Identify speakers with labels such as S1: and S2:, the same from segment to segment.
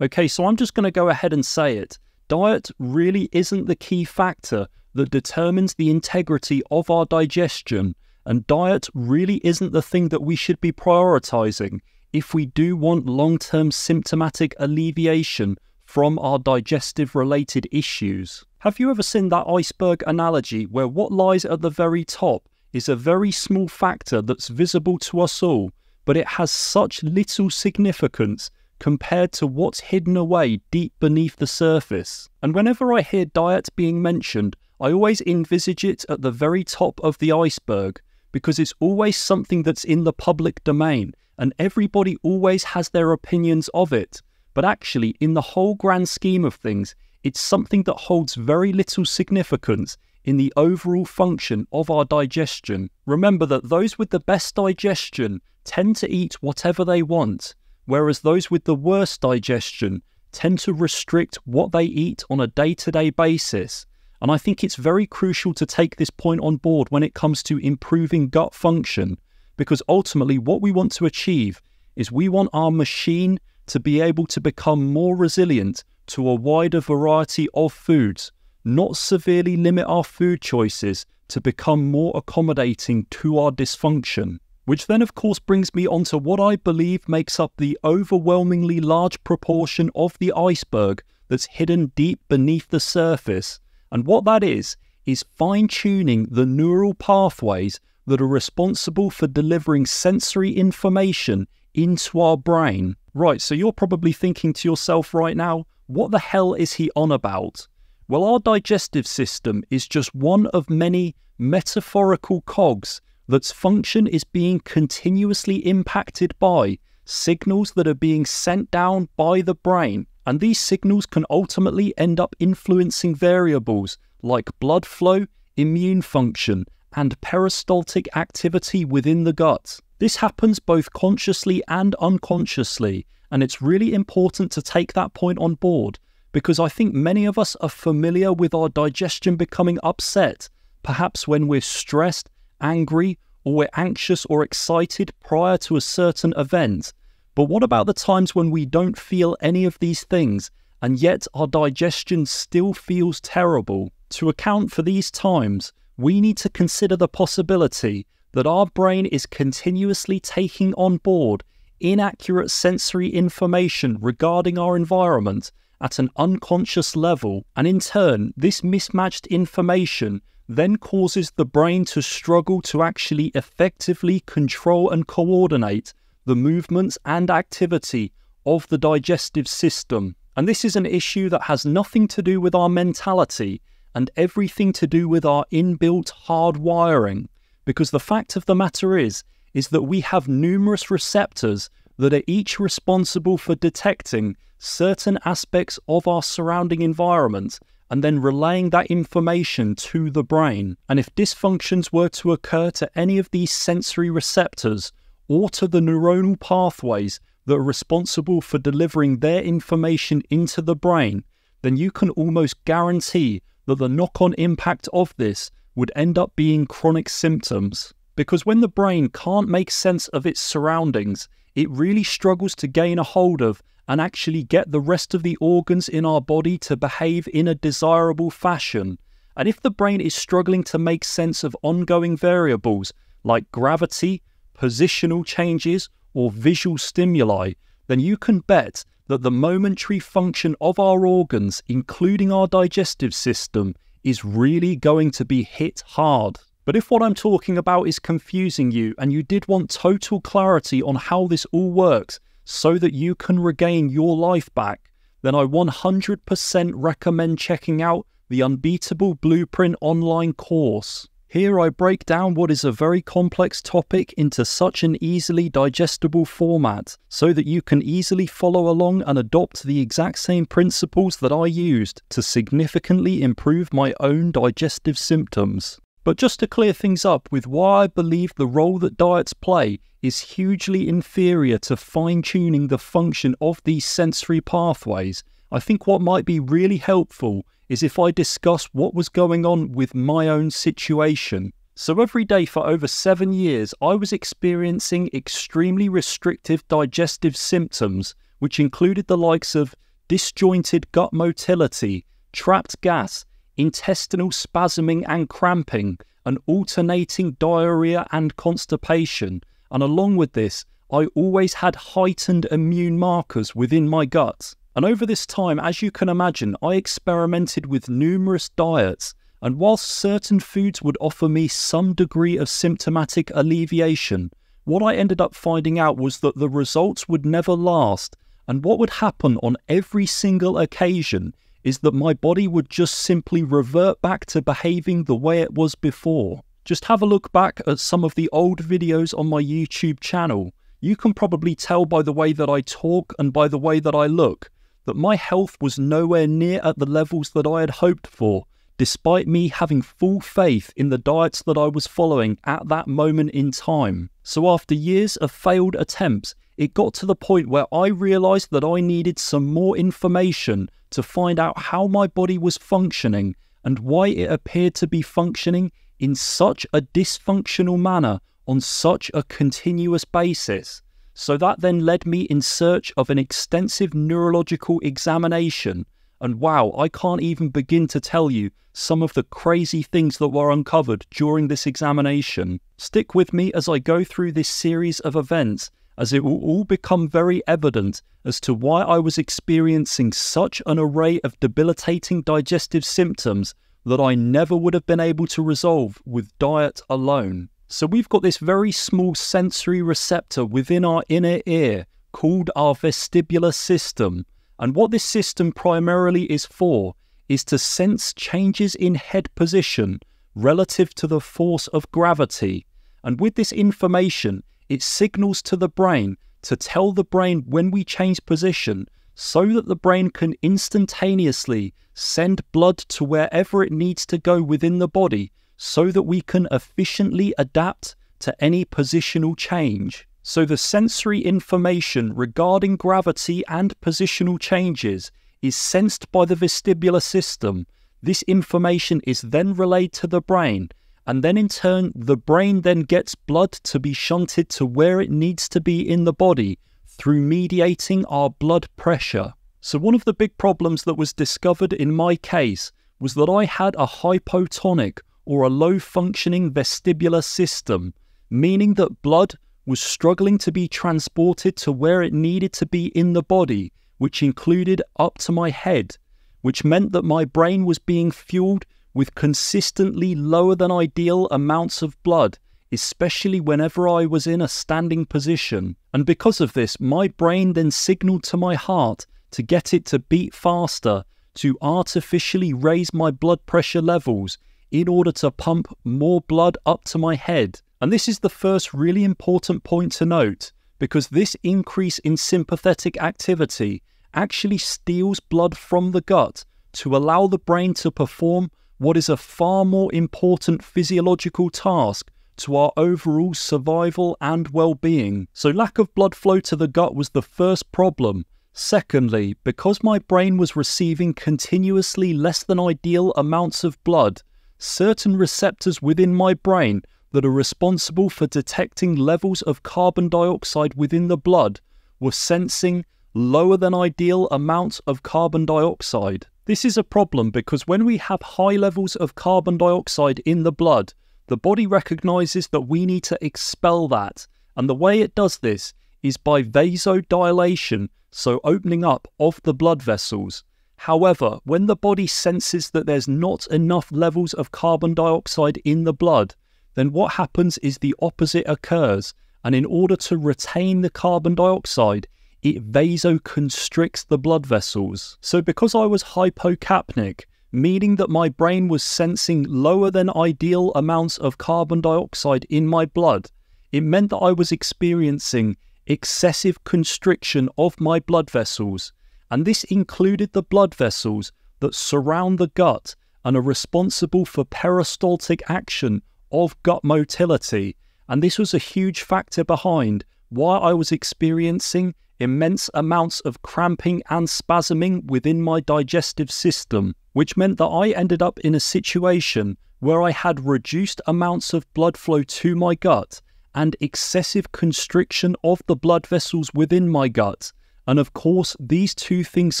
S1: Okay, so I'm just going to go ahead and say it. Diet really isn't the key factor that determines the integrity of our digestion, and diet really isn't the thing that we should be prioritizing if we do want long term symptomatic alleviation from our digestive related issues. Have you ever seen that iceberg analogy where what lies at the very top is a very small factor that's visible to us all, but it has such little significance compared to what's hidden away deep beneath the surface? And whenever I hear diet being mentioned, I always envisage it at the very top of the iceberg because it's always something that's in the public domain and everybody always has their opinions of it. But actually, in the whole grand scheme of things, it's something that holds very little significance in the overall function of our digestion. Remember that those with the best digestion tend to eat whatever they want, whereas those with the worst digestion tend to restrict what they eat on a day to day basis. And I think it's very crucial to take this point on board when it comes to improving gut function, because ultimately, what we want to achieve is we want our machine to be able to become more resilient to a wider variety of foods, not severely limit our food choices to become more accommodating to our dysfunction. Which then, of course, brings me on to what I believe makes up the overwhelmingly large proportion of the iceberg that's hidden deep beneath the surface. And what that is, is fine tuning the neural pathways that are responsible for delivering sensory information into our brain. Right, so you're probably thinking to yourself right now, what the hell is he on about? Well, our digestive system is just one of many metaphorical cogs that's function is being continuously impacted by signals that are being sent down by the brain. And these signals can ultimately end up influencing variables like blood flow, immune function, and peristaltic activity within the gut. This happens both consciously and unconsciously, and it's really important to take that point on board because I think many of us are familiar with our digestion becoming upset, perhaps when we're stressed, angry, or we're anxious or excited prior to a certain event. But what about the times when we don't feel any of these things and yet our digestion still feels terrible? To account for these times, we need to consider the possibility that our brain is continuously taking on board inaccurate sensory information regarding our environment at an unconscious level, and in turn, this mismatched information then causes the brain to struggle to actually effectively control and coordinate the movements and activity of the digestive system. And this is an issue that has nothing to do with our mentality and everything to do with our inbuilt hardwiring. Because the fact of the matter is, is that we have numerous receptors that are each responsible for detecting certain aspects of our surrounding environment and then relaying that information to the brain. And if dysfunctions were to occur to any of these sensory receptors or to the neuronal pathways that are responsible for delivering their information into the brain, then you can almost guarantee that the knock on impact of this would end up being chronic symptoms. Because when the brain can't make sense of its surroundings, it really struggles to gain a hold of and actually get the rest of the organs in our body to behave in a desirable fashion. And if the brain is struggling to make sense of ongoing variables like gravity, positional changes, or visual stimuli, then you can bet that the momentary function of our organs, including our digestive system, is really going to be hit hard. But if what I'm talking about is confusing you and you did want total clarity on how this all works so that you can regain your life back, then I 100% recommend checking out the Unbeatable Blueprint online course. Here I break down what is a very complex topic into such an easily digestible format so that you can easily follow along and adopt the exact same principles that I used to significantly improve my own digestive symptoms. But just to clear things up with why I believe the role that diets play is hugely inferior to fine tuning the function of these sensory pathways, I think what might be really helpful is if I discuss what was going on with my own situation. So, every day for over seven years, I was experiencing extremely restrictive digestive symptoms, which included the likes of disjointed gut motility, trapped gas, intestinal spasming and cramping, and alternating diarrhea and constipation. And along with this, I always had heightened immune markers within my gut. And over this time, as you can imagine, I experimented with numerous diets. And whilst certain foods would offer me some degree of symptomatic alleviation, what I ended up finding out was that the results would never last. And what would happen on every single occasion is that my body would just simply revert back to behaving the way it was before. Just have a look back at some of the old videos on my YouTube channel. You can probably tell by the way that I talk and by the way that I look that my health was nowhere near at the levels that I had hoped for, despite me having full faith in the diets that I was following at that moment in time. So, after years of failed attempts, it got to the point where I realised that I needed some more information to find out how my body was functioning and why it appeared to be functioning in such a dysfunctional manner on such a continuous basis. So that then led me in search of an extensive neurological examination. And wow, I can't even begin to tell you some of the crazy things that were uncovered during this examination. Stick with me as I go through this series of events as it will all become very evident as to why I was experiencing such an array of debilitating digestive symptoms that I never would have been able to resolve with diet alone. So, we've got this very small sensory receptor within our inner ear called our vestibular system. And what this system primarily is for is to sense changes in head position relative to the force of gravity. And with this information, it signals to the brain to tell the brain when we change position so that the brain can instantaneously send blood to wherever it needs to go within the body so that we can efficiently adapt to any positional change. So, the sensory information regarding gravity and positional changes is sensed by the vestibular system. This information is then relayed to the brain, and then in turn, the brain then gets blood to be shunted to where it needs to be in the body through mediating our blood pressure. So, one of the big problems that was discovered in my case was that I had a hypotonic or a low functioning vestibular system, meaning that blood was struggling to be transported to where it needed to be in the body, which included up to my head, which meant that my brain was being fueled with consistently lower than ideal amounts of blood, especially whenever I was in a standing position. And because of this, my brain then signaled to my heart to get it to beat faster, to artificially raise my blood pressure levels in order to pump more blood up to my head. And this is the first really important point to note because this increase in sympathetic activity actually steals blood from the gut to allow the brain to perform what is a far more important physiological task to our overall survival and well being. So, lack of blood flow to the gut was the first problem. Secondly, because my brain was receiving continuously less than ideal amounts of blood, certain receptors within my brain that are responsible for detecting levels of carbon dioxide within the blood were sensing lower than ideal amounts of carbon dioxide. This is a problem because when we have high levels of carbon dioxide in the blood, the body recognizes that we need to expel that. And the way it does this is by vasodilation, so opening up of the blood vessels. However, when the body senses that there's not enough levels of carbon dioxide in the blood, then what happens is the opposite occurs. And in order to retain the carbon dioxide, it vasoconstricts the blood vessels. So, because I was hypocapnic, meaning that my brain was sensing lower than ideal amounts of carbon dioxide in my blood, it meant that I was experiencing excessive constriction of my blood vessels, and this included the blood vessels that surround the gut and are responsible for peristaltic action of gut motility. And this was a huge factor behind why I was experiencing immense amounts of cramping and spasming within my digestive system, which meant that I ended up in a situation where I had reduced amounts of blood flow to my gut and excessive constriction of the blood vessels within my gut. And of course, these two things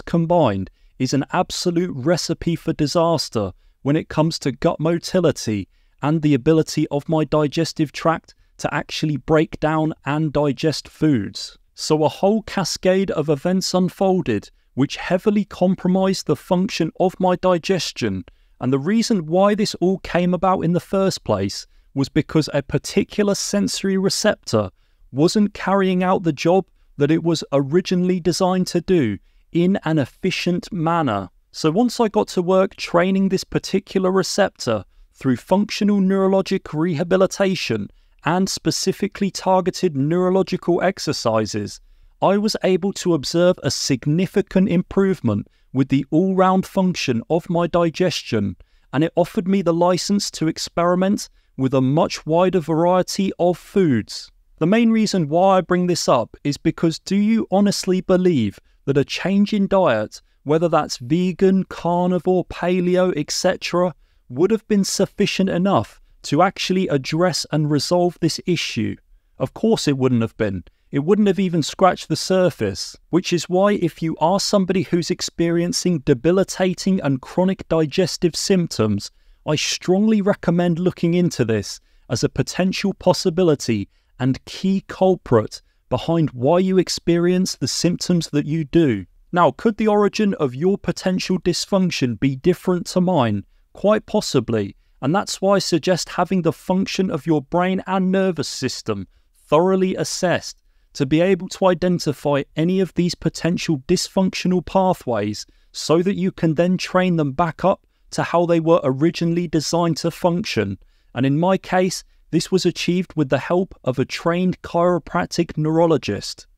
S1: combined is an absolute recipe for disaster when it comes to gut motility and the ability of my digestive tract to actually break down and digest foods. So, a whole cascade of events unfolded which heavily compromised the function of my digestion. And the reason why this all came about in the first place was because a particular sensory receptor wasn't carrying out the job that it was originally designed to do in an efficient manner. So once I got to work training this particular receptor through functional neurologic rehabilitation and specifically targeted neurological exercises, I was able to observe a significant improvement with the all round function of my digestion, and it offered me the license to experiment with a much wider variety of foods. The main reason why I bring this up is because do you honestly believe that a change in diet, whether that's vegan, carnivore, paleo, etc., would have been sufficient enough to actually address and resolve this issue? Of course, it wouldn't have been. It wouldn't have even scratched the surface, which is why, if you are somebody who's experiencing debilitating and chronic digestive symptoms, I strongly recommend looking into this as a potential possibility and key culprit behind why you experience the symptoms that you do. Now, could the origin of your potential dysfunction be different to mine? Quite possibly, and that's why I suggest having the function of your brain and nervous system thoroughly assessed to be able to identify any of these potential dysfunctional pathways so that you can then train them back up to how they were originally designed to function. And in my case, this was achieved with the help of a trained chiropractic neurologist.